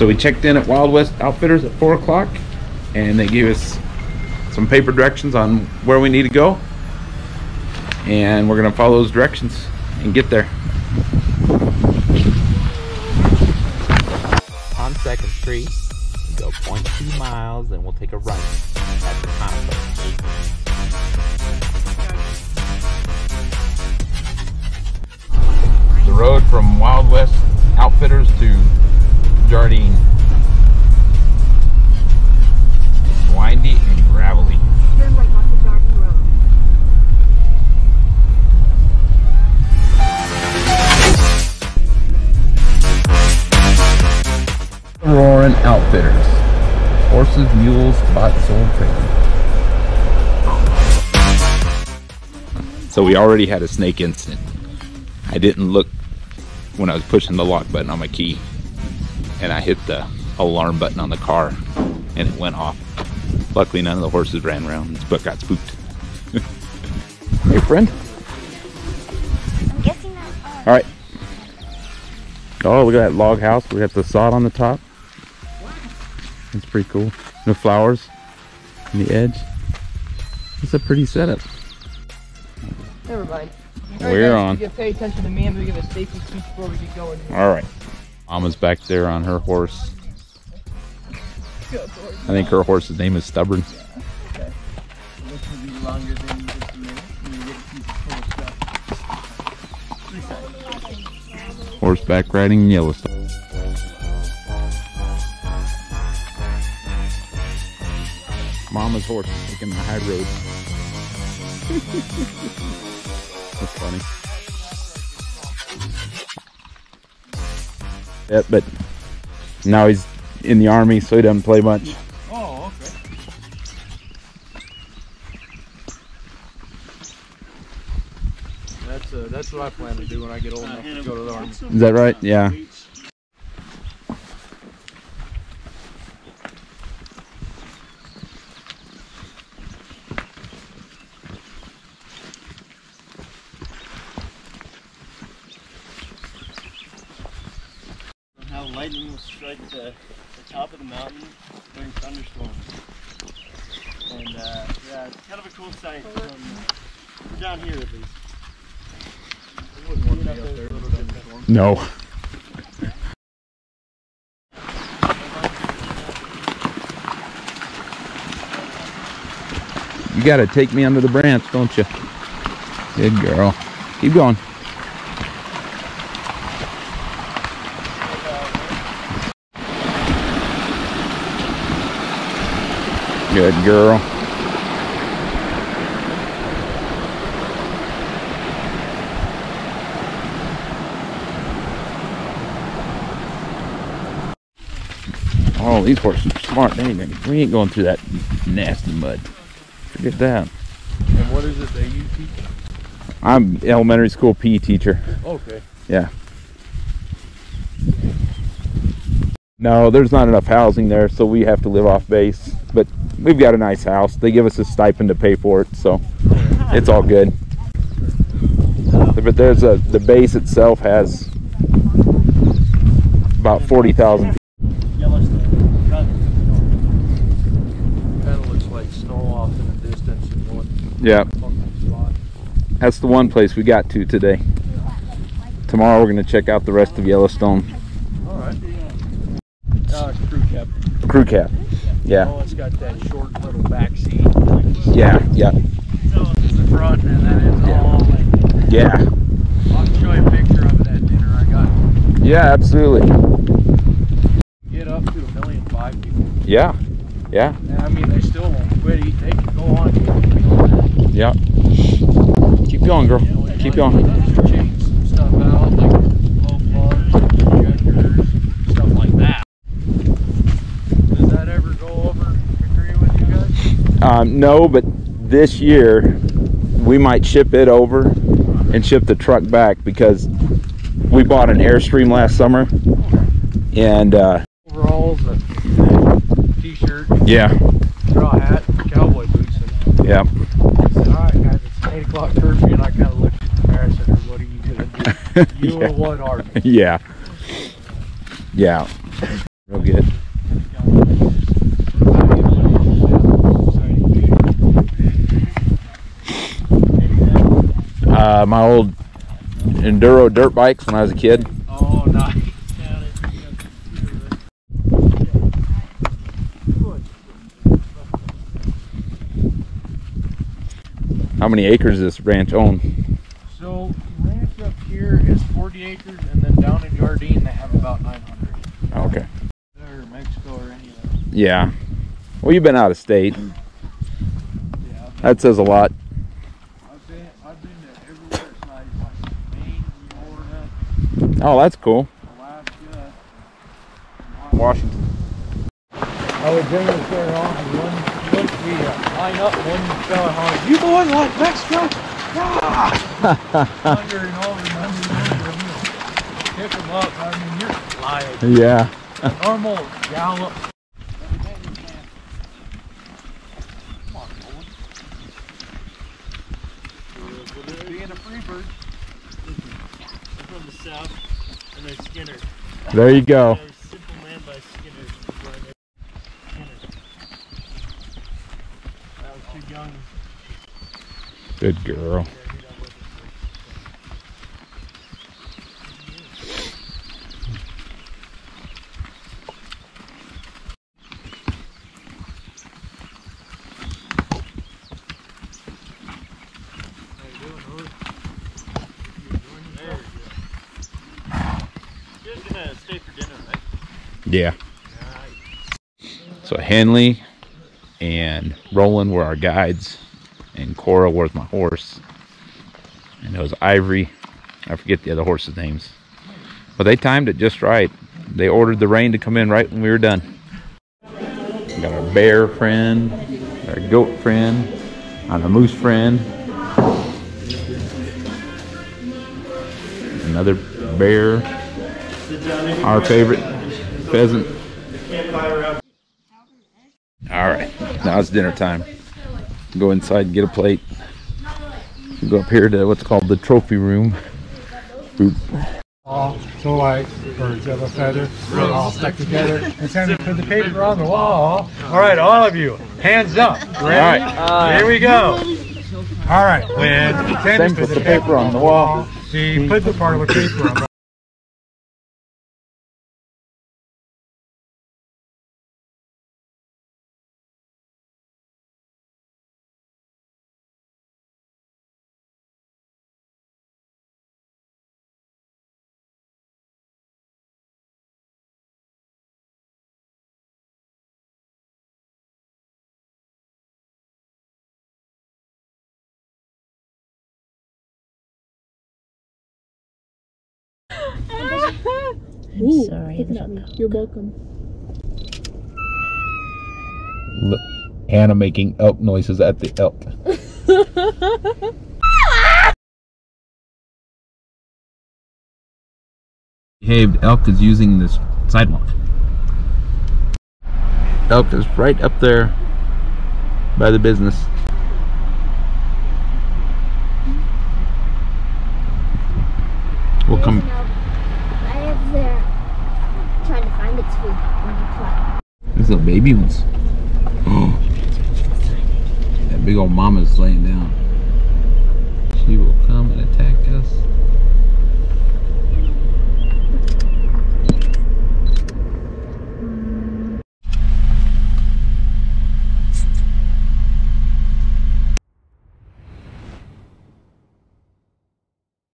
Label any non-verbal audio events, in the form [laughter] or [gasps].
So we checked in at Wild West Outfitters at 4 o'clock and they gave us some paper directions on where we need to go. And we're going to follow those directions and get there. On 2nd Street, go 0.2 miles, and we'll take a right at the complex. The road from Wild West Outfitters to Jardine. It's windy and gravelly. Turn right onto Jardine Road. Roaring Outfitters. Horses, mules, bought, sold, traded. So we already had a snake incident. I didn't look when I was pushing the lock button on my key and I hit the alarm button on the car and it went off. Luckily none of the horses ran around but got spooked. [laughs] hey friend. I'm guessing that. All right. Oh, look at that log house. We got the sod on the top. It's pretty cool. The flowers on the edge. It's a pretty setup. Never mind. We're on. You pay attention to me. I'm gonna give a safety speech before we get going. All right. Mama's back there on her horse. I think her horse's name is Stubborn. Horseback riding in Yellowstone. Mama's horse taking the high road. [laughs] That's funny. Yeah, but now he's in the army, so he doesn't play much. Oh, okay. That's uh, that's what I plan to do when I get old enough to go to the army. Is that right? Yeah. Lightning strike the, top of the mountain during thunderstorms. And uh, yeah, it's kind of a cool sight from down here at least. No. You gotta take me under the branch, don't you? Good girl. Keep going. Good girl. Oh, these horses are smart. They ain't we ain't going through that nasty mud. Forget that. And what is it that you teach? I'm elementary school PE teacher. Okay. Yeah. No, there's not enough housing there, so we have to live off base. But we've got a nice house. They give us a stipend to pay for it, so it's all good. But there's a the base itself has about forty thousand. Yeah, that's the one place we got to today. Tomorrow we're gonna check out the rest of Yellowstone. Uh, crew cab. Crew cap. Yeah, Oh, it's got that short little back seat. yeah, yeah, So it's the front and then it's Yeah. all like. yeah, I'll show you a picture of it at dinner. I got. yeah. Absolutely. Get up to a million five people. Yeah, yeah, And I mean, they still won't quit. They can go on eating beyond that. yeah. Keep going, girl. And Keep going. just Change some stuff out, like glow plugs, injectors, stuff like that. Does that ever go over agree with you guys? Um, no, but this year we might ship it over and ship the truck back because we bought an Airstream last summer, and uh, Overalls, a t-shirt, yeah, straw hat, cowboy boots, and yeah, said, all right, guys, it's 8 o'clock curfew, and I kind of looked at the mayor and said, what are you to do? [laughs] You Yeah. or what are you? yeah, yeah. Real good. Uh, my old enduro dirt bikes when I was a kid. Oh, nice. How many acres does this ranch own? So, ranch up here is 40 acres, and then down in Jardine they have about 900. Oh, okay. Or Mexico or any of that. Yeah. Well, you've been out of state. Yeah, That says a lot. I've been, I've been to everywhere. It's nice, like Maine, Florida, Oh, that's cool. Alaska. Washington. I would bring this there on and one, one we uh, line up, one fella hollers, you boys like Mexico? [laughs] Yeah! Thunder and all the under and over, Pick them up, I mean, you're flying. Yeah. Normal gallop. Being a free bird. They're from the south, and they're Skynyrd. There you go. Yeah, Simple Man by Skynyrd. is what I know. Skynyrd. I was too young. Good girl. to read on what this was. How you doing, Lord? There we go. You guys gonna stay for dinner, right? Yeah. So Henley and Roland were our guides, and Cora was my horse, and it was Ivory. I forget the other horses' names, but they timed it just right. They ordered the rain to come in right when we were done. We got our bear friend, our goat friend, and our moose friend. Another bear, our favorite pheasant. All right, now it's dinner time. Go inside and get a plate. Go up here to what's called the trophy room. Oop. all so like birds of a feather, we're all stuck together. And time to put the paper on the wall. All right, all of you, hands up. Ready? right. Here we go. All right, when Sam put the paper on the wall. she put the part of the paper on the Sorry. You're welcome. Look, Hannah making elk noises at the elk. [laughs] Behaved elk is using this sidewalk. Elk is right up there by the business. We'll come. Right up there. Trying to find its food. when you fly. These little baby ones. [gasps] That big old mama's laying down.